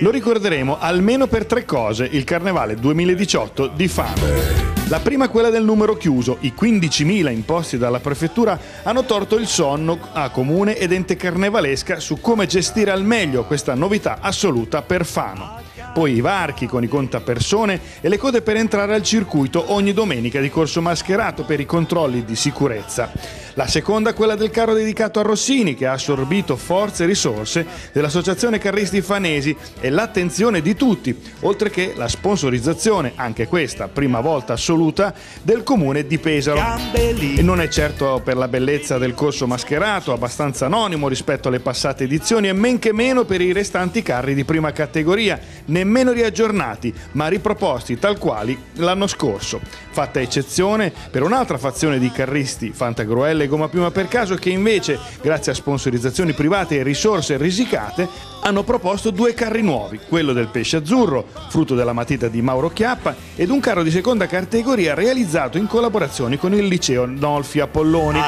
Lo ricorderemo almeno per tre cose il Carnevale 2018 di Fano. La prima quella del numero chiuso. I 15.000 imposti dalla prefettura hanno torto il sonno a comune ed ente carnevalesca su come gestire al meglio questa novità assoluta per Fano poi i varchi con i contapersone e le code per entrare al circuito ogni domenica di corso mascherato per i controlli di sicurezza. La seconda quella del carro dedicato a Rossini che ha assorbito forze e risorse dell'Associazione Carristi Fanesi e l'attenzione di tutti, oltre che la sponsorizzazione, anche questa prima volta assoluta, del comune di Pesaro. E non è certo per la bellezza del corso mascherato, abbastanza anonimo rispetto alle passate edizioni e men che meno per i restanti carri di prima categoria, nemmeno riaggiornati, ma riproposti tal quali l'anno scorso. Fatta eccezione per un'altra fazione di carristi, Fantagruelle Goma Piuma per caso che invece, grazie a sponsorizzazioni private e risorse risicate, hanno proposto due carri nuovi, quello del pesce azzurro, frutto della matita di Mauro Chiappa, ed un carro di seconda categoria realizzato in collaborazione con il liceo Nolfi Apolloni.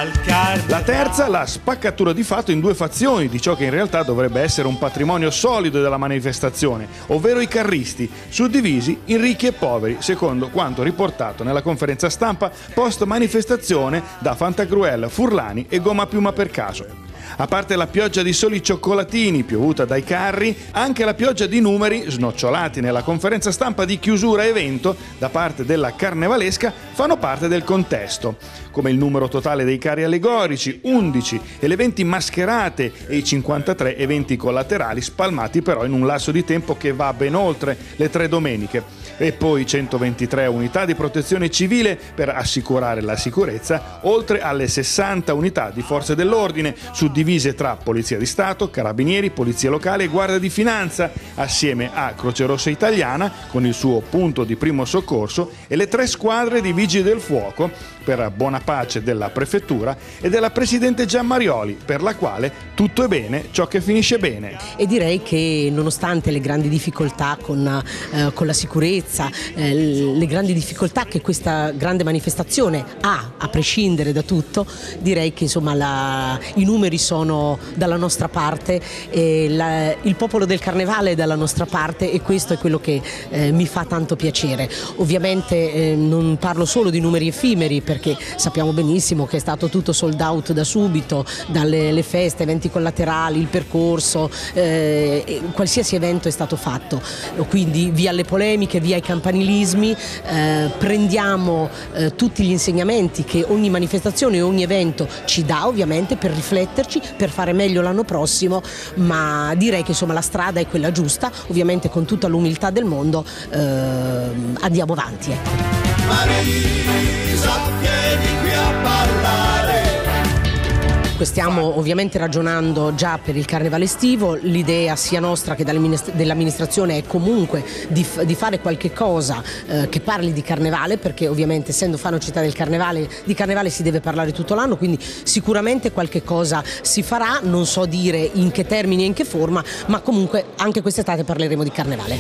La terza, la spaccatura di fatto in due fazioni di ciò che in realtà dovrebbe essere un patrimonio solido della manifestazione, ovvero i carristi, suddivisi in ricchi e poveri, secondo quanto riportato nella conferenza stampa post manifestazione da Fantagruel, Furlani e Goma Piuma per caso. A parte la pioggia di soli cioccolatini piovuta dai carri, anche la pioggia di numeri snocciolati nella conferenza stampa di chiusura evento da parte della carnevalesca fanno parte del contesto, come il numero totale dei carri allegorici, 11, e le 20 mascherate e i 53 eventi collaterali spalmati però in un lasso di tempo che va ben oltre le tre domeniche. E poi 123 unità di protezione civile per assicurare la sicurezza, oltre alle 60 unità di forze dell'ordine suddivise tra Polizia di Stato, Carabinieri, Polizia Locale e Guardia di Finanza, assieme a Croce Rossa Italiana con il suo punto di primo soccorso e le tre squadre di Vigili del Fuoco per buona pace della Prefettura e della Presidente Giammarioli, per la quale tutto è bene ciò che finisce bene. E direi che nonostante le grandi difficoltà con, eh, con la sicurezza, eh, le grandi difficoltà che questa grande manifestazione ha, a prescindere da tutto, direi che insomma, la, i numeri sono dalla nostra parte, la, il popolo del carnevale è dalla nostra parte e questo è quello che eh, mi fa tanto piacere. Ovviamente eh, non parlo solo di numeri effimeri perché sappiamo benissimo che è stato tutto sold out da subito, dalle feste, eventi collaterali, il percorso, eh, qualsiasi evento è stato fatto, quindi via le polemiche, via ai campanilismi, eh, prendiamo eh, tutti gli insegnamenti che ogni manifestazione ogni evento ci dà ovviamente per rifletterci, per fare meglio l'anno prossimo, ma direi che insomma la strada è quella giusta, ovviamente con tutta l'umiltà del mondo eh, andiamo avanti. Ecco. Marisa, vieni stiamo ovviamente ragionando già per il carnevale estivo, l'idea sia nostra che dell'amministrazione è comunque di, di fare qualche cosa eh, che parli di carnevale perché ovviamente essendo Fano città del carnevale, di carnevale si deve parlare tutto l'anno, quindi sicuramente qualche cosa si farà, non so dire in che termini e in che forma, ma comunque anche quest'estate parleremo di carnevale.